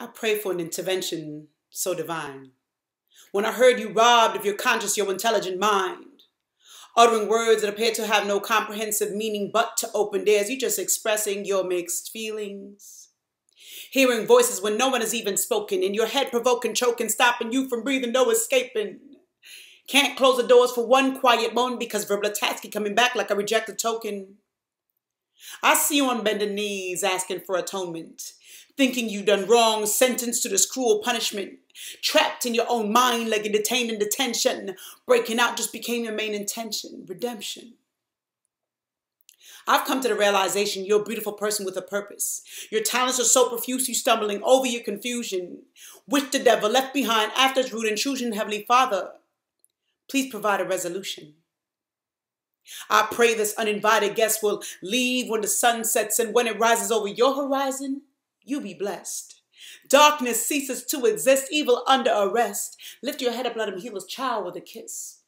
I pray for an intervention so divine. When I heard you robbed of your conscious, your intelligent mind, uttering words that appear to have no comprehensive meaning but to open dares, you just expressing your mixed feelings. Hearing voices when no one has even spoken, in your head provoking, choking, stopping you from breathing, no escaping. Can't close the doors for one quiet moment because verbal attacks keep coming back like a rejected token. I see you on bended knees asking for atonement, thinking you've done wrong, sentenced to this cruel punishment, trapped in your own mind like detained in detention. Breaking out just became your main intention, redemption. I've come to the realization you're a beautiful person with a purpose. Your talents are so profuse, you stumbling over your confusion. With the devil left behind after his rude intrusion, Heavenly Father, please provide a resolution. I pray this uninvited guest will leave when the sun sets and when it rises over your horizon, you be blessed. Darkness ceases to exist, evil under arrest. Lift your head up, let him heal his child with a kiss.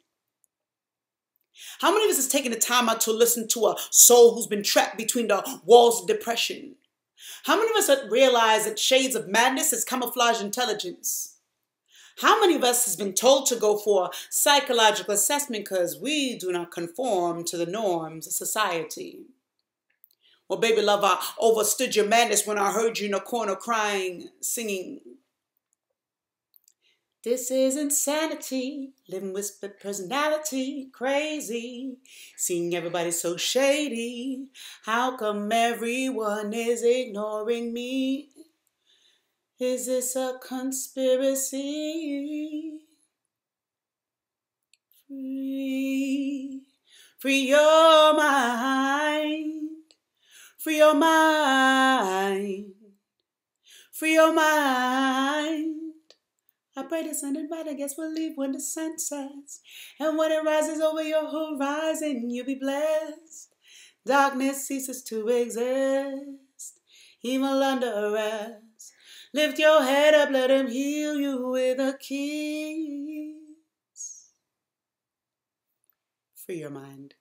How many of us has taken the time out to listen to a soul who's been trapped between the walls of depression? How many of us have realized that shades of madness is camouflage intelligence? How many of us has been told to go for psychological assessment because we do not conform to the norms of society? Well, baby love, I overstood your madness when I heard you in a corner crying, singing. This is insanity, living with split personality, crazy, seeing everybody so shady. How come everyone is ignoring me? Is this a conspiracy? Free, free your mind, free your mind, free your mind. I pray the sun and I guess we'll leave when the sun sets. And when it rises over your horizon, you'll be blessed. Darkness ceases to exist, evil under arrest. Lift your head up, let him heal you with a kiss. Free your mind.